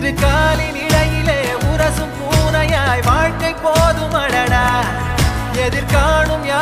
இரு காலின் இடையிலே உரசும் பூனையாய் வாழ்க்கை போதும் அடடா எதிர்காணும் யார்